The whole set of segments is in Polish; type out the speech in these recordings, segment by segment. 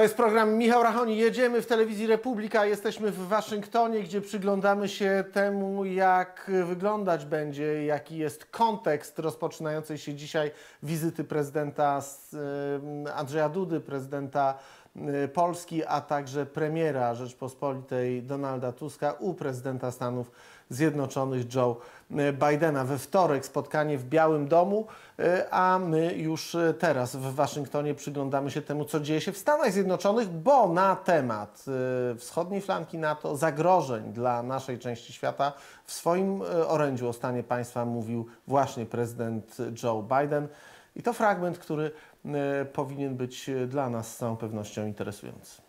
To jest program Michał Rachoni. Jedziemy w telewizji Republika. Jesteśmy w Waszyngtonie, gdzie przyglądamy się temu, jak wyglądać będzie, jaki jest kontekst rozpoczynającej się dzisiaj wizyty prezydenta Andrzeja Dudy, prezydenta e, Polski, a także premiera Rzeczpospolitej Donalda Tuska u prezydenta Stanów Zjednoczonych Joe Bidena. We wtorek spotkanie w Białym Domu, e, a my już teraz w Waszyngtonie przyglądamy się temu, co dzieje się w Stanach Zjednoczonych, bo na temat e, wschodniej flanki NATO, zagrożeń dla naszej części świata w swoim e, orędziu o stanie państwa mówił właśnie prezydent Joe Biden. I to fragment, który powinien być dla nas z całą pewnością interesujący.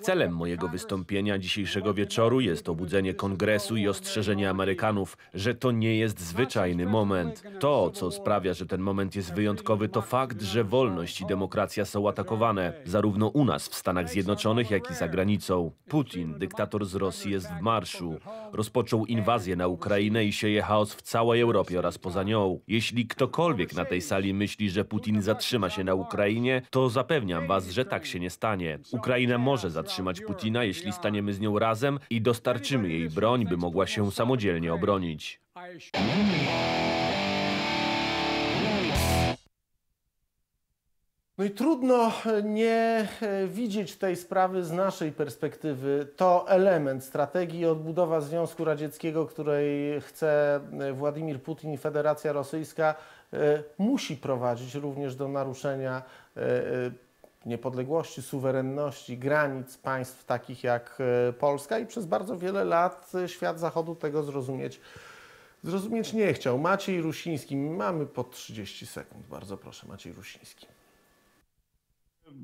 Celem mojego wystąpienia dzisiejszego wieczoru jest obudzenie Kongresu i ostrzeżenie Amerykanów, że to nie jest zwyczajny moment. To, co sprawia, że ten moment jest wyjątkowy, to fakt, że wolność i demokracja są atakowane, zarówno u nas w Stanach Zjednoczonych, jak i za granicą. Putin, dyktator z Rosji, jest w marszu. Rozpoczął inwazję na Ukrainę i sieje chaos w całej Europie oraz poza nią. Jeśli ktokolwiek na tej sali myśli, że Putin zatrzyma się na Ukrainie, to zapewniam was, że tak się nie stanie. Ukraina może zatrzymać Putina, jeśli staniemy z nią razem i dostarczymy jej broń, by mogła się samodzielnie obronić. No i trudno nie e, widzieć tej sprawy z naszej perspektywy. To element strategii odbudowa Związku Radzieckiego, której chce e, Władimir Putin i Federacja Rosyjska, e, musi prowadzić również do naruszenia niepodległości, suwerenności, granic państw takich jak e, Polska i przez bardzo wiele lat e, świat Zachodu tego zrozumieć, zrozumieć nie chciał. Maciej Rusiński, mamy po 30 sekund, bardzo proszę, Maciej Rusiński.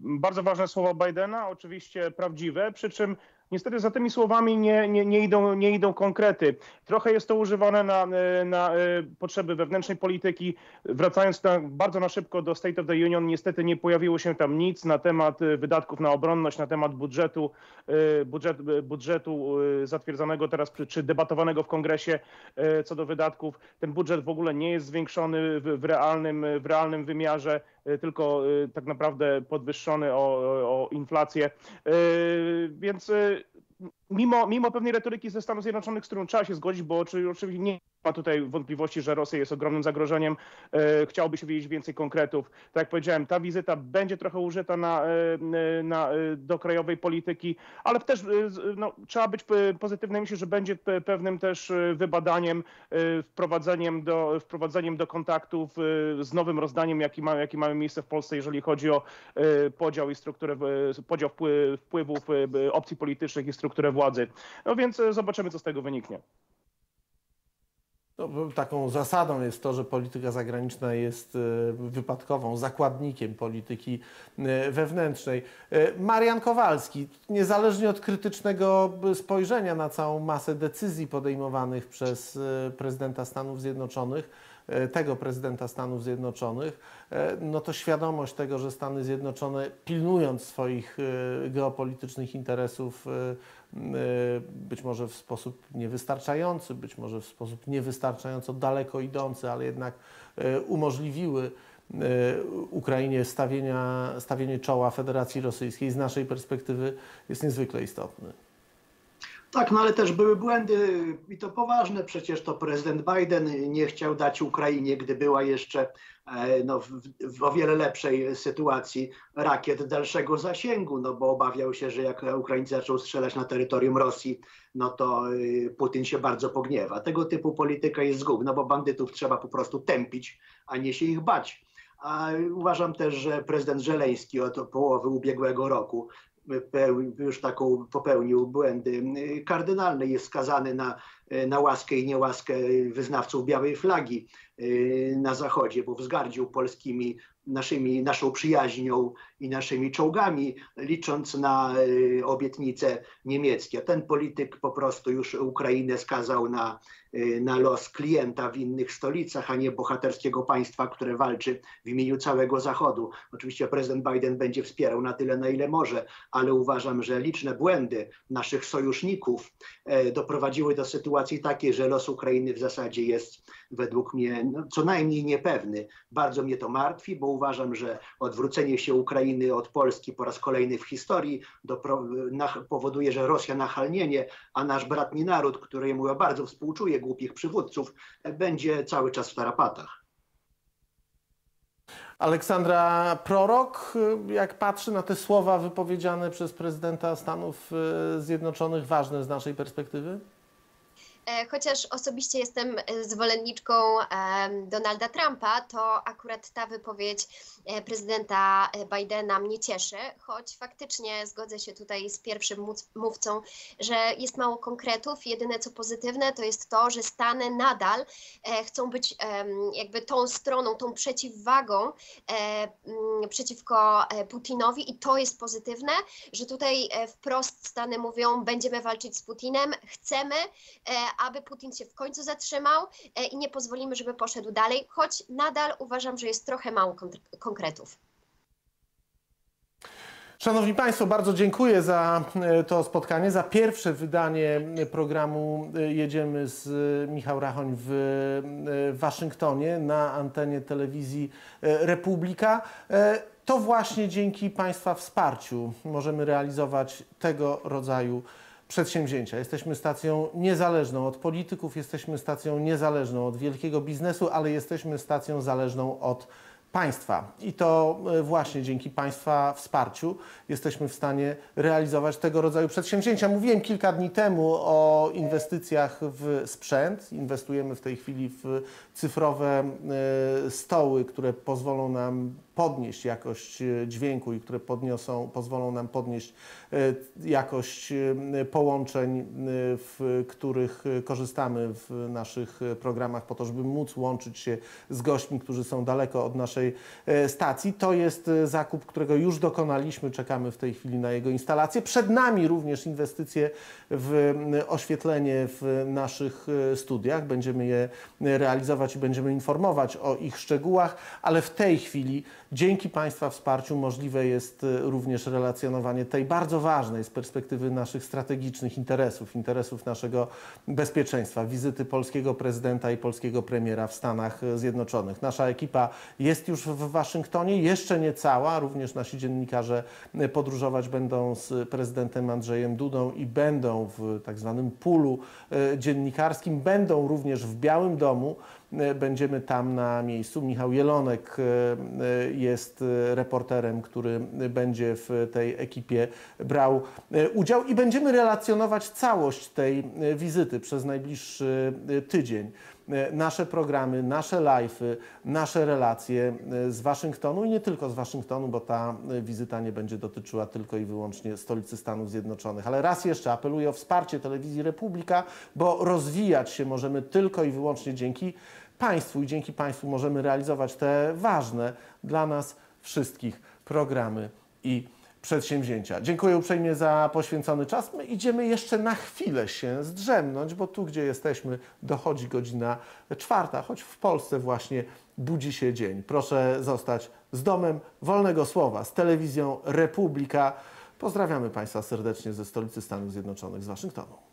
Bardzo ważne słowa Bidena, oczywiście prawdziwe, przy czym Niestety za tymi słowami nie, nie, nie, idą, nie idą konkrety. Trochę jest to używane na, e, na e, potrzeby wewnętrznej polityki. Wracając na, bardzo na szybko do State of the Union, niestety nie pojawiło się tam nic na temat e, wydatków na obronność, na temat budżetu, budżet, budżetu zatwierdzonego teraz czy debatowanego w kongresie co do wydatków. Ten budżet w ogóle nie jest zwiększony w, w realnym, w realnym wymiarze, tylko tak naprawdę podwyższony o, o inflację. Więc mimo, mimo pewnej retoryki ze Stanów Zjednoczonych, z którą trzeba się zgodzić, bo oczywiście nie ma tutaj wątpliwości, że Rosja jest ogromnym zagrożeniem. E, chciałoby się wiedzieć więcej konkretów. Tak jak powiedziałem, ta wizyta będzie trochę użyta na, e, na, e, do krajowej polityki, ale też no, trzeba być pozytywnym. Myślę, że będzie pewnym też wybadaniem, wprowadzeniem do, wprowadzeniem do kontaktów z nowym rozdaniem, jaki, ma, jaki mamy miejsce w Polsce, jeżeli chodzi o podział i strukturę, podział wpływów opcji politycznych i strukturę władzy. No więc zobaczymy, co z tego wyniknie. No, taką zasadą jest to, że polityka zagraniczna jest e, wypadkową, zakładnikiem polityki e, wewnętrznej. E, Marian Kowalski, niezależnie od krytycznego spojrzenia na całą masę decyzji podejmowanych przez prezydenta Stanów Zjednoczonych, tego prezydenta Stanów Zjednoczonych, no to świadomość tego, że Stany Zjednoczone pilnując swoich geopolitycznych interesów być może w sposób niewystarczający, być może w sposób niewystarczająco daleko idący, ale jednak e, umożliwiły e, Ukrainie stawienia, stawienie czoła Federacji Rosyjskiej z naszej perspektywy jest niezwykle istotny. Tak, no ale też były błędy i to poważne. Przecież to prezydent Biden nie chciał dać Ukrainie, gdy była jeszcze e, no, w, w, o wiele lepszej sytuacji rakiet dalszego zasięgu, no bo obawiał się, że jak Ukraińcy zaczną strzelać na terytorium Rosji, no to y, Putin się bardzo pogniewa. Tego typu polityka jest zgubna, no bo bandytów trzeba po prostu tępić, a nie się ich bać. A uważam też, że prezydent Żeleński od połowy ubiegłego roku już taką popełnił błędy kardynalne. Jest skazany na, na łaskę i niełaskę wyznawców białej flagi y, na Zachodzie, bo wzgardził polskimi naszymi, naszą przyjaźnią i naszymi czołgami, licząc na y, obietnice niemieckie. Ten polityk po prostu już Ukrainę skazał na, y, na los klienta w innych stolicach, a nie bohaterskiego państwa, które walczy w imieniu całego Zachodu. Oczywiście prezydent Biden będzie wspierał na tyle, na ile może, ale uważam, że liczne błędy naszych sojuszników e, doprowadziły do sytuacji, takiej, że los Ukrainy w zasadzie jest według mnie no, co najmniej niepewny. Bardzo mnie to martwi, bo uważam, że odwrócenie się Ukrainy od Polski po raz kolejny w historii dopro, na, powoduje, że Rosja nachalnienie, a nasz bratni naród, któremu ja bardzo współczuję, głupich przywódców, będzie cały czas w tarapatach. Aleksandra Prorok, jak patrzy na te słowa wypowiedziane przez prezydenta Stanów y, Zjednoczonych, ważne z naszej perspektywy? E, chociaż osobiście jestem e, zwolenniczką Donalda Trumpa, to akurat ta wypowiedź e, prezydenta Bidena mnie cieszy, choć faktycznie zgodzę się tutaj z pierwszym mówcą, że jest mało konkretów. Jedyne co pozytywne to jest to, że Stany nadal chcą być jakby tą stroną, tą przeciwwagą przeciwko Putinowi i to jest pozytywne, że tutaj wprost Stany mówią, będziemy walczyć z Putinem, chcemy, aby Putin się w końcu zatrzymał e, i nie pozwolimy, żeby poszedł dalej, choć nadal uważam, że jest trochę mało konkretów. Szanowni Państwo, bardzo dziękuję za e, to spotkanie, za pierwsze wydanie programu e, Jedziemy z Michał Rachoń w Waszyngtonie na antenie telewizji Republika. To właśnie dzięki Państwa wsparciu możemy realizować tego rodzaju przedsięwzięcia. Jesteśmy stacją niezależną od polityków, jesteśmy stacją niezależną od wielkiego biznesu, ale jesteśmy stacją zależną od państwa. I to e, właśnie dzięki państwa wsparciu jesteśmy w stanie realizować tego rodzaju przedsięwzięcia. Mówiłem kilka dni temu o inwestycjach w sprzęt. Inwestujemy w tej chwili w cyfrowe e, stoły, które pozwolą nam podnieść jakość e, dźwięku i które podniosą, pozwolą nam podnieść jakość połączeń, w których korzystamy w naszych programach po to, żeby móc łączyć się z gośćmi, którzy są daleko od naszej stacji. To jest zakup, którego już dokonaliśmy, czekamy w tej chwili na jego instalację. Przed nami również inwestycje w oświetlenie w naszych studiach. Będziemy je realizować i będziemy informować o ich szczegółach, ale w tej chwili dzięki Państwa wsparciu możliwe jest również relacjonowanie tej bardzo ważnej z perspektywy naszych strategicznych interesów, interesów naszego bezpieczeństwa, wizyty polskiego prezydenta i polskiego premiera w Stanach Zjednoczonych. Nasza ekipa jest już w Waszyngtonie, jeszcze nie cała, również nasi dziennikarze podróżować będą z prezydentem Andrzejem Dudą i będą w tak zwanym pulu y, dziennikarskim, będą również w Białym Domu. E, będziemy tam na miejscu. Michał Jelonek e, e, jest reporterem, który będzie w tej ekipie brał udział i będziemy relacjonować całość tej wizyty przez najbliższy tydzień nasze programy, nasze live'y, nasze relacje z Waszyngtonu i nie tylko z Waszyngtonu, bo ta wizyta nie będzie dotyczyła tylko i wyłącznie stolicy Stanów Zjednoczonych. Ale raz jeszcze apeluję o wsparcie telewizji Republika, bo rozwijać się możemy tylko i wyłącznie dzięki Państwu i dzięki Państwu możemy realizować te ważne dla nas wszystkich programy i przedsięwzięcia. Dziękuję uprzejmie za poświęcony czas. My idziemy jeszcze na chwilę się zdrzemnąć, bo tu, gdzie jesteśmy, dochodzi godzina czwarta, choć w Polsce właśnie budzi się dzień. Proszę zostać z Domem Wolnego Słowa, z telewizją Republika. Pozdrawiamy Państwa serdecznie ze stolicy Stanów Zjednoczonych, z Waszyngtonu.